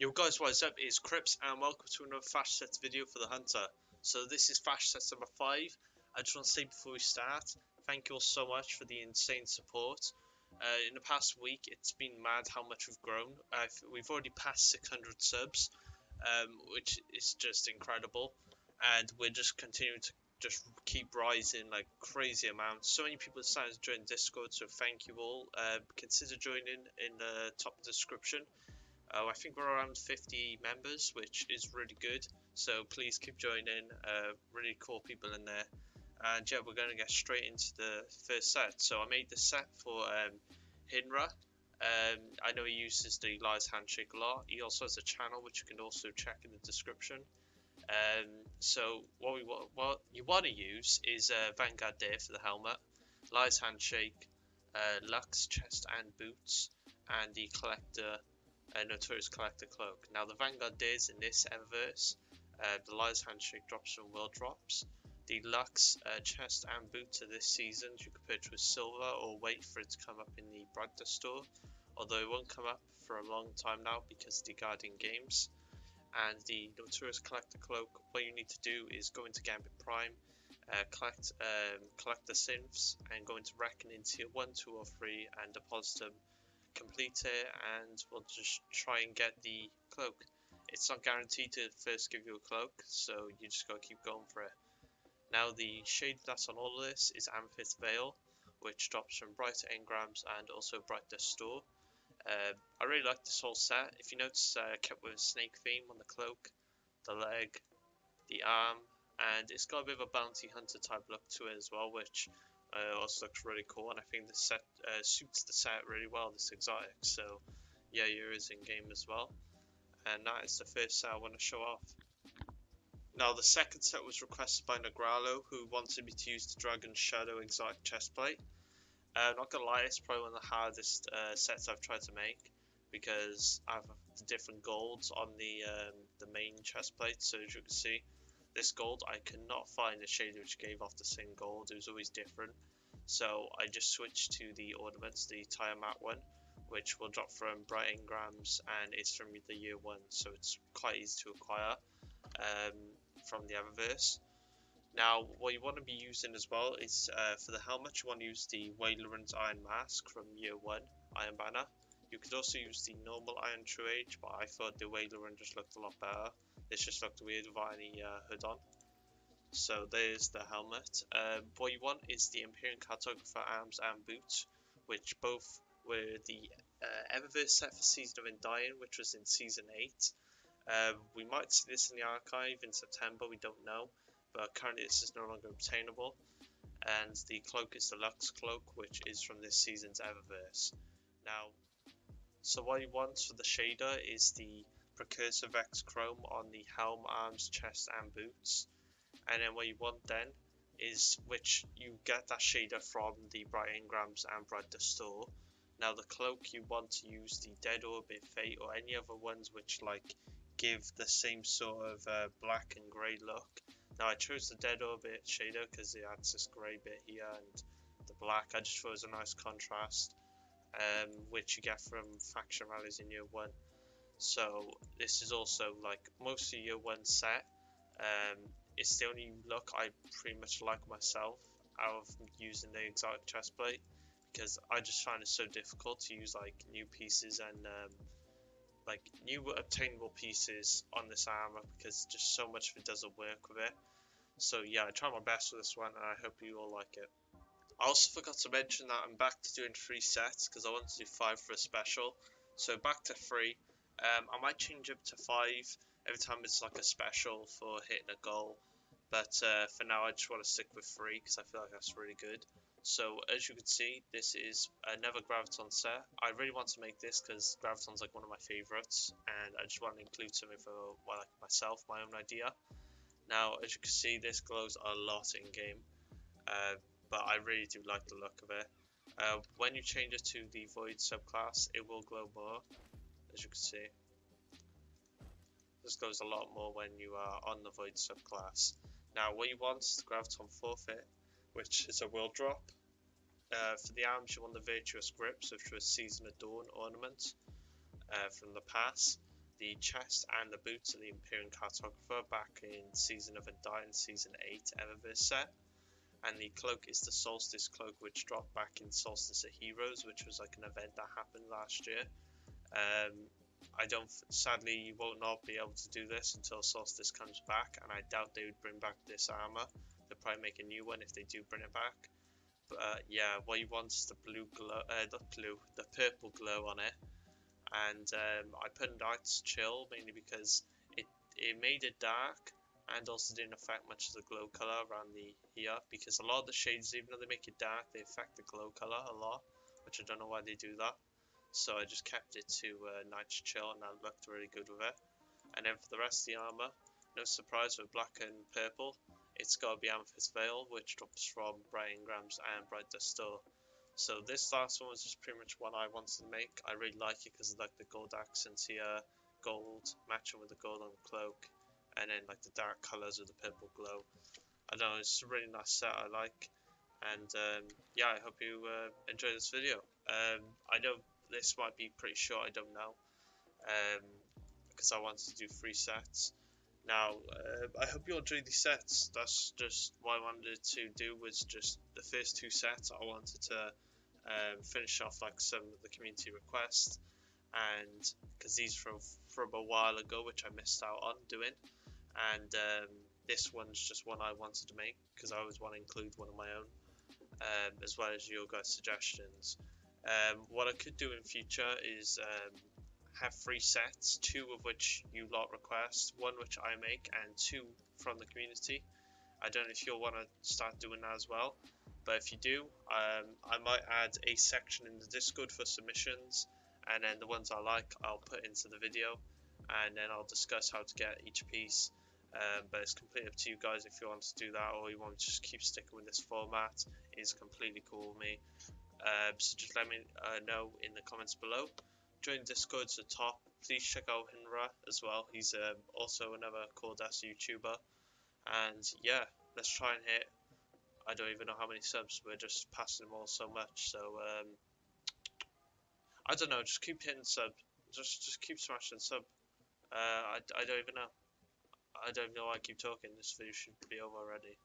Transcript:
Yo guys, what is up? It's Krypz and welcome to another Fash Sets video for the Hunter. So this is Fash Sets number 5. I just want to say before we start, thank you all so much for the insane support. Uh, in the past week, it's been mad how much we've grown. We've already passed 600 subs, um, which is just incredible. And we're just continuing to just keep rising like crazy amounts. So many people decided to join Discord, so thank you all. Uh, consider joining in the top description. Uh, I think we're around 50 members, which is really good. So please keep joining. Uh, really cool people in there. And yeah, we're going to get straight into the first set. So I made the set for um, Hynra. Um, I know he uses the Liar's Handshake a lot. He also has a channel which you can also check in the description. Um, so what we what you want to use is uh, Vanguard Dare for the helmet, Liar's Handshake, uh, Luxe chest and boots, and the collector uh, Notorious Collector Cloak. Now the Vanguard Dares in this Eververse, uh, the Liar's Handshake drops from World Drops. The Luxe uh, chest and boots of this season you can purchase with silver or wait for it to come up in the Bright Dust store. Although it won't come up for a long time now because of the Guardian Games. And the Notorious Collector Cloak, what you need to do is go into Gambit Prime, uh, collect um, collect the synths and go into Reckoning tier 1, 2 or 3 and deposit them complete it and we'll just try and get the cloak. It's not guaranteed to first give you a cloak, so you just gotta keep going for it. Now the shade that's on all of this is Amethyst Veil, which drops from Brighter Engrams and also Bright Dust Store. Uh, I really like this whole set. If you notice, uh, kept with a snake theme on the cloak, the leg, the arm, and it's got a bit of a bounty hunter type look to it as well, which uh, also looks really cool, and I think the set uh, suits the set really well, this exotic. So, yeah, here is in game as well. And that is the first set I want to show off. Now, the second set was requested by Negralo, who wanted me to use the Dragon Shadow exotic chestplate. Uh, not gonna lie, it's probably one of the hardest uh, sets I've tried to make because I have the different golds on the um, the main chestplate. So as you can see, this gold, I could not find a shade which gave off the same gold. It was always different. So I just switched to the ornaments, the tire Tiamat one, which will drop from Bright Engrams and it's from the year one. So it's quite easy to acquire um, from the Eververse. Now, what you want to be using as well is uh, for the helmet, you want to use the Weyloran's Iron Mask from year one, Iron Banner. You could also use the normal Iron Truage, but I thought the Wailerun just looked a lot better. This just looked weird without any uh, hood on. So there's the helmet. Um, what you want is the Empyrean Cartographer arms and boots, which both were the uh, Eververse set for Season of Undying, which was in Season 8. Um, we might see this in the archive in September, we don't know, but currently this is no longer obtainable. And the cloak is the Luxe cloak, which is from this season's Eververse. Now, so what you want for the shader is the precursor Vex Chrome on the helm, arms, chest and boots. And then what you want then is which you get that shader from the Bright Engrams and Bright Dust Store. Now the cloak you want to use the Dead Orbit Fate or any other ones which like give the same sort of uh, black and grey look. Now I chose the Dead Orbit shader because it adds this grey bit here and the black. I just thought it was a nice contrast um, which you get from faction rallies in year one. So this is also like most of your one set. Um, it's the only look I pretty much like myself out of using the exotic chestplate because I just find it so difficult to use like new pieces and um, like new obtainable pieces on this armor because just so much of it doesn't work with it. So yeah, I try my best with this one and I hope you all like it. I also forgot to mention that I'm back to doing three sets because I want to do five for a special. So back to three. Um, I might change up to five every time it's like a special for hitting a goal. But uh, for now, I just want to stick with three because I feel like that's really good. So as you can see, this is another Graviton set. I really want to make this because Graviton's like one of my favourites. And I just want to include something for well, like myself, my own idea. Now, as you can see, this glows a lot in game. Uh, but I really do like the look of it. Uh, when you change it to the Void subclass, it will glow more as you can see. This goes a lot more when you are on the Void subclass. Now what you want is the Graviton Forfeit, which is a will drop. Uh, for the arms you want the Virtuous Grips, which was Season of Dawn ornament uh, from the pass. the chest and the boots of the Empyrean Cartographer back in Season of Undying Season 8 Eververse set. And the cloak is the Solstice cloak, which dropped back in Solstice of Heroes, which was like an event that happened last year. Um, I don't, sadly, you won't not be able to do this until Solstice comes back, and I doubt they would bring back this armor. They'll probably make a new one if they do bring it back. But uh, yeah, what you want is the blue glow, uh, not blue, the purple glow on it. And um, I put Night's Chill mainly because it, it made it dark and also didn't affect much of the glow color around the here because a lot of the shades, even though they make it dark, they affect the glow color a lot, which I don't know why they do that. So I just kept it to uh, Night's Chill and that looked really good with it. And then for the rest of the armor, no surprise with black and purple, it's got to be Amethyst Veil, which drops from Bright Engrams and Bright Dust Store. So this last one was just pretty much one I wanted to make. I really like it because of like the gold accents here, gold matching with the gold on the cloak, and then like the dark colours of the purple glow. I know, it's a really nice set I like. And um, yeah, I hope you uh, enjoy this video. Um, I know this might be pretty short, I don't know. Because um, I wanted to do three sets. Now, uh, I hope you all enjoyed these sets. That's just what I wanted to do was just the first two sets. I wanted to um, finish off like some of the community requests, and because these from from a while ago, which I missed out on doing, and um, this one's just one I wanted to make because I always want to include one of my own, um, as well as your guys' suggestions. Um, what I could do in future is um, have three sets, two of which you lot request, one which I make, and two from the community. I don't know if you'll want to start doing that as well, but if you do, um, I might add a section in the Discord for submissions, and then the ones I like I'll put into the video, and then I'll discuss how to get each piece. Um, but it's completely up to you guys if you want to do that or you want to just keep sticking with this format. It's completely cool with me. Um, so just let me uh, know in the comments below join Discord to the top. Please check out Hynra as well. He's um, also another Cordas YouTuber. And yeah, let's try and hit. I don't even know how many subs. We're just passing them all so much. So um, I don't know. Just keep hitting sub. Just just keep smashing sub. Uh, I, I don't even know. I don't know why I keep talking. This video should be over already.